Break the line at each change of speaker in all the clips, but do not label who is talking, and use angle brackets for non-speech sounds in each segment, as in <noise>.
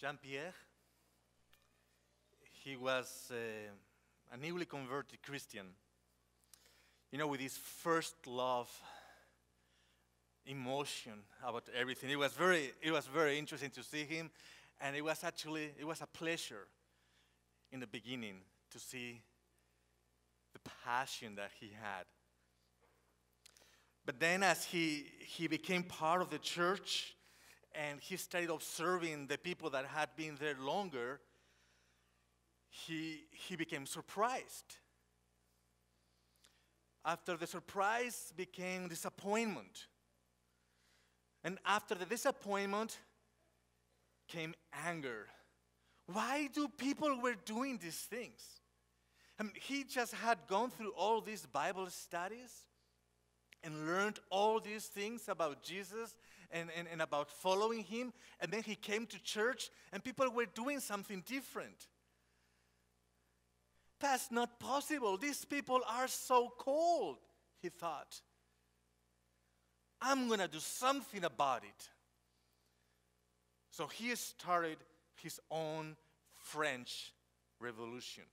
Jean Pierre, he was uh, a newly converted Christian. You know, with his first love emotion about everything. It was very, it was very interesting to see him, and it was actually, it was a pleasure in the beginning to see the passion that he had. But then, as he, he became part of the church and he started observing the people that had been there longer, he, he became surprised. After the surprise became disappointment. And after the disappointment came anger. Why do people were doing these things? I mean, he just had gone through all these Bible studies and learned all these things about Jesus and, and, and about following him. And then he came to church and people were doing something different. That's not possible. These people are so cold, he thought. I'm going to do something about it. So he started his own French Revolution.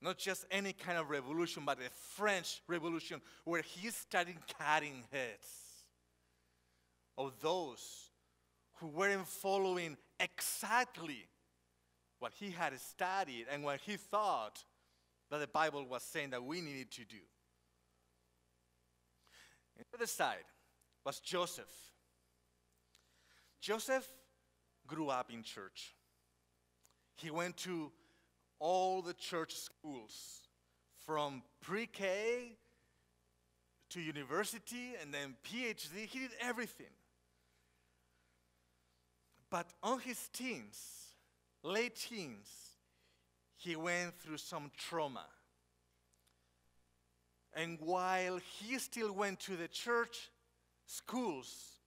Not just any kind of revolution, but a French Revolution where he started cutting heads of those who weren't following exactly what he had studied and what he thought that the Bible was saying that we needed to do. The other side was Joseph. Joseph grew up in church. He went to all the church schools from pre K to university and then PhD. He did everything. But on his teens, late teens, he went through some trauma. And while he still went to the church schools,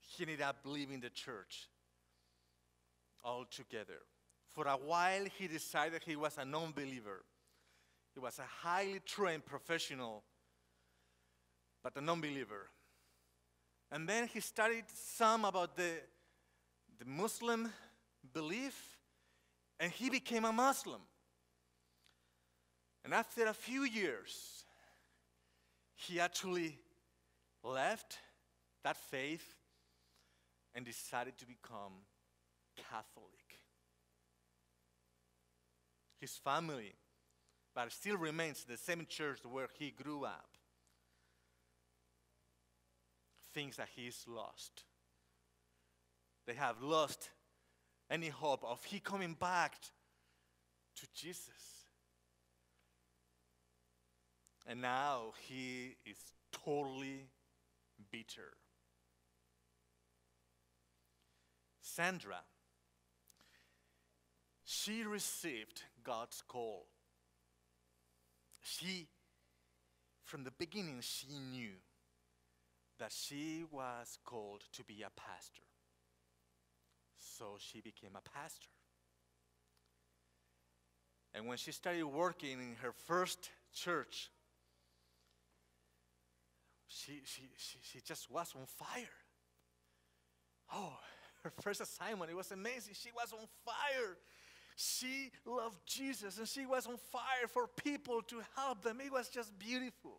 he ended up leaving the church altogether. For a while, he decided he was a non believer. He was a highly trained professional, but a non believer. And then he studied some about the, the Muslim belief, and he became a Muslim. And after a few years, he actually left that faith and decided to become Catholic. His family, but still remains the same church where he grew up, thinks that he is lost. They have lost any hope of he coming back to Jesus. And now he is totally bitter. Sandra, she received God's call. She, from the beginning, she knew that she was called to be a pastor. So she became a pastor. And when she started working in her first church, she, she, she, she just was on fire. Oh, <laughs> her first assignment, it was amazing. She was on fire. She loved Jesus and she was on fire for people to help them. It was just beautiful.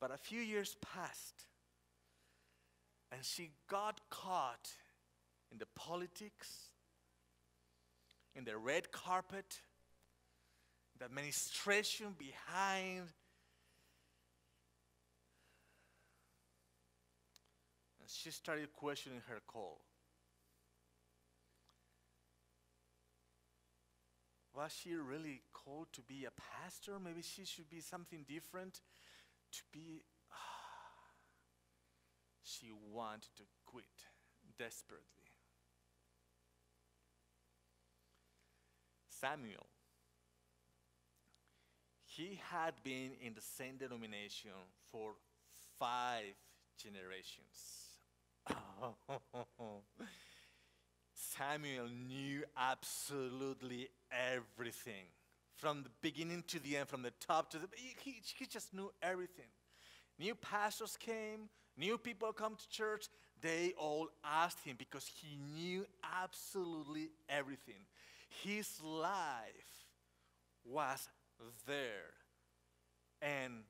But a few years passed and she got caught in the politics, in the red carpet, the administration behind. And she started questioning her call. Was she really called to be a pastor? Maybe she should be something different. To be. <sighs> she wanted to quit desperately. Samuel, he had been in the same denomination for five generations. <laughs> Samuel knew absolutely everything from the beginning to the end, from the top to the he, he just knew everything. New pastors came, new people come to church. They all asked him because he knew absolutely everything. His life was there. And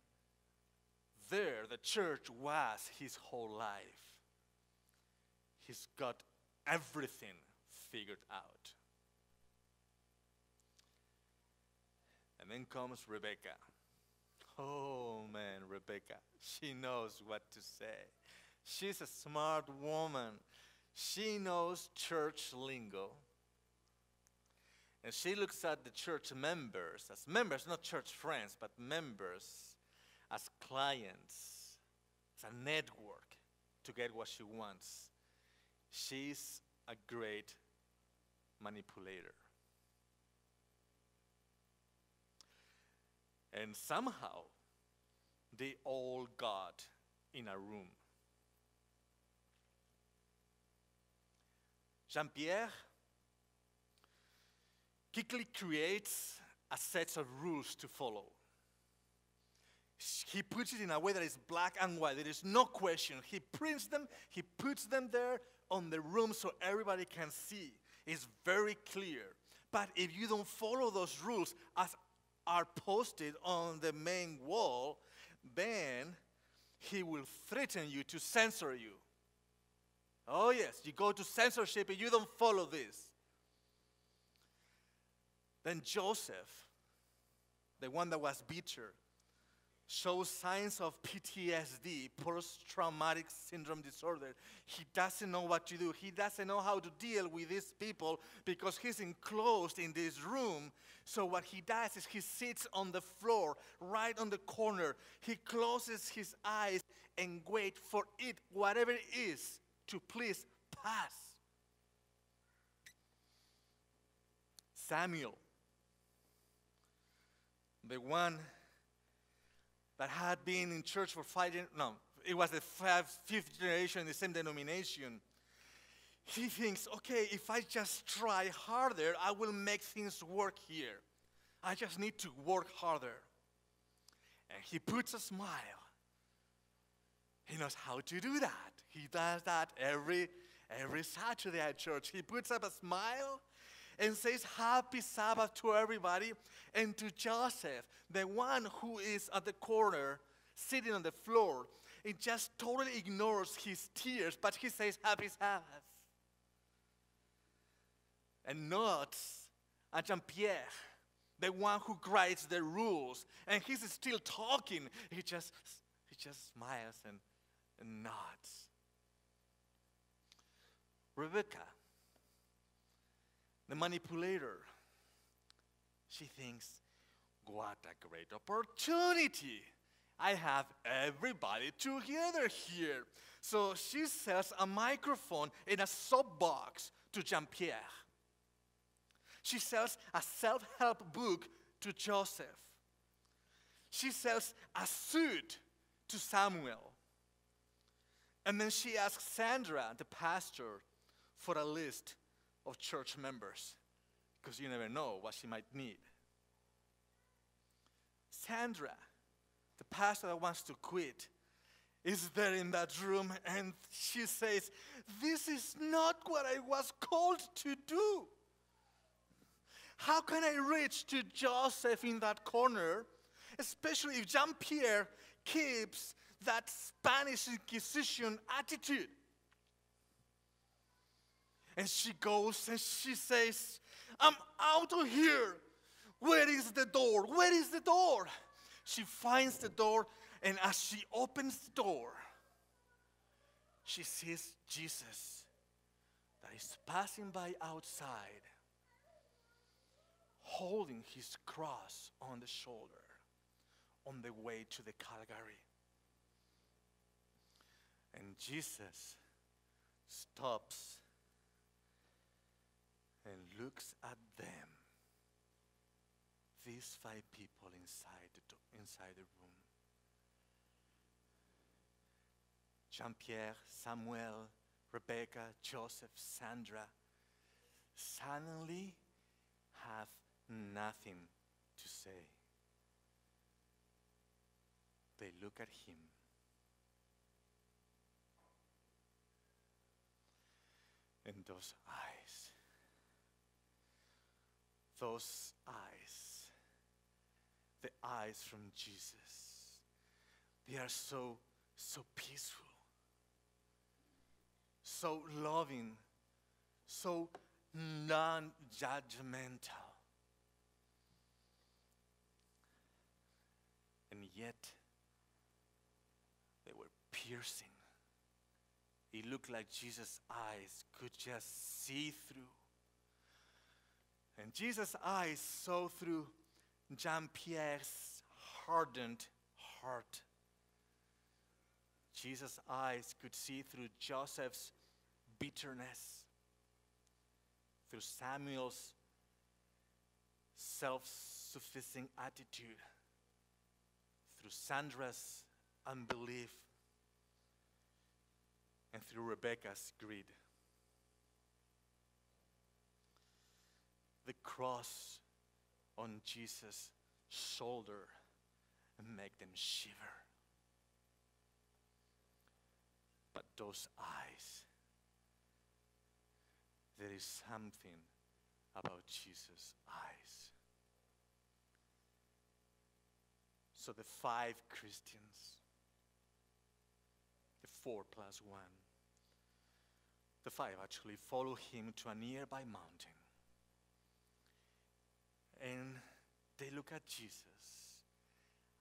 there, the church was his whole life. He's got everything figured out. And then comes Rebecca. Oh man, Rebecca. She knows what to say. She's a smart woman. She knows church lingo. And she looks at the church members as members, not church friends, but members as clients, as a network to get what she wants. She's a great manipulator. And somehow they all got in a room. Jean Pierre quickly creates a set of rules to follow. He puts it in a way that is black and white. There is no question. He prints them, he puts them there on the room so everybody can see. It's very clear. But if you don't follow those rules as are posted on the main wall, then he will threaten you to censor you. Oh, yes, you go to censorship and you don't follow this. Then Joseph, the one that was bitter, shows signs of PTSD, post traumatic syndrome disorder. He doesn't know what to do. He doesn't know how to deal with these people because he's enclosed in this room. So, what he does is he sits on the floor, right on the corner. He closes his eyes and wait for it, whatever it is, to please pass. Samuel, the one that had been in church for five, no, it was the five, fifth generation in the same denomination. He thinks, okay, if I just try harder, I will make things work here. I just need to work harder. And he puts a smile. He knows how to do that. He does that every every Saturday at church. He puts up a smile and says happy Sabbath to everybody and to Joseph, the one who is at the corner sitting on the floor. He just totally ignores his tears, but he says happy Sabbath. And nods at Jean Pierre, the one who writes the rules, and he's still talking. He just, he just smiles and, and nods. Rebecca, the manipulator, she thinks, what a great opportunity. I have everybody together here. So she sells a microphone in a soapbox to Jean Pierre. She sells a self help book to Joseph. She sells a suit to Samuel. And then she asks Sandra, the pastor, for a list of church members because you never know what she might need. Sandra, the pastor that wants to quit, is there in that room and she says, This is not what I was called to do. How can I reach to Joseph in that corner, especially if Jean Pierre keeps that Spanish Inquisition attitude? And she goes and she says, I'm out of here. Where is the door? Where is the door? She finds the door, and as she opens the door, she sees Jesus that is passing by outside, holding his cross on the shoulder on the way to the Calvary. And Jesus stops and looks at them, these five people inside the, inside the room. Jean Pierre, Samuel, Rebecca, Joseph, Sandra, suddenly have nothing to say. They look at him. And those eyes, those eyes, the eyes from Jesus, they are so, so peaceful, so loving, so non judgmental. And yet, they were piercing. It looked like Jesus' eyes could just see through. And Jesus' eyes saw through Jean Pierre's hardened heart. Jesus' eyes could see through Joseph's bitterness, through Samuel's self sufficing attitude, through Sandra's unbelief, and through Rebecca's greed. The cross on Jesus' shoulder and make them shiver. But those eyes, there is something about Jesus' eyes. So the five Christians, the four plus one, the five actually follow him to a nearby mountain. And they look at Jesus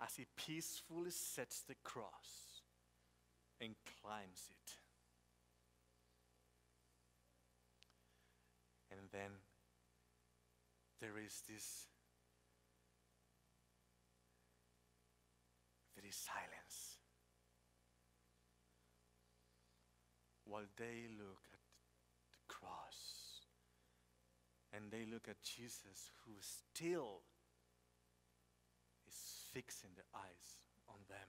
as he peacefully sets the cross and climbs it. And then there is this is silence while they look at the cross and they look at Jesus who still is fixing the eyes on them.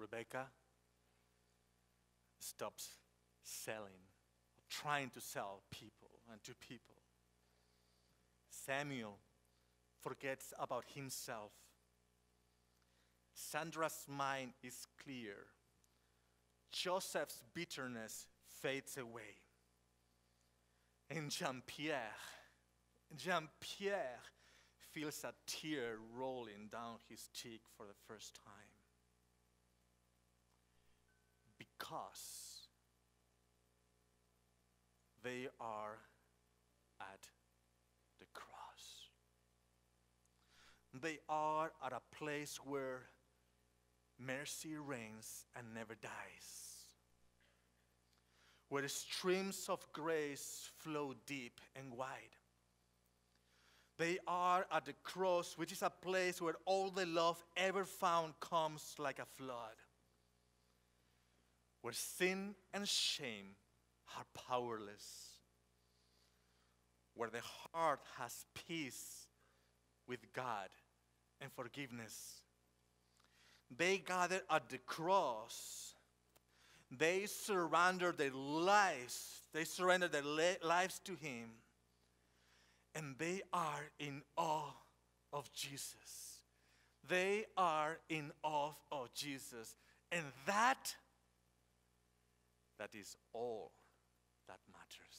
Rebecca stops selling, trying to sell people and to people. Samuel forgets about himself. Sandra's mind is clear. Joseph's bitterness fades away. And Jean Pierre, Jean Pierre feels a tear rolling down his cheek for the first time. Because they are at the cross. They are at a place where mercy reigns and never dies, where streams of grace flow deep and wide. They are at the cross, which is a place where all the love ever found comes like a flood, where sin and shame are powerless, where the heart has peace with God and forgiveness. They gathered at the cross. They surrendered their lives. They surrendered their lives to Him. And they are in awe of Jesus. They are in awe of Jesus. And that, that is all that matters.